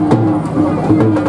Música